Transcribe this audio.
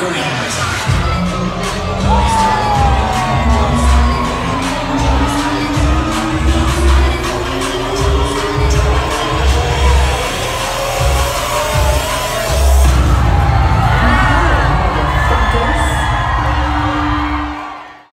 Green.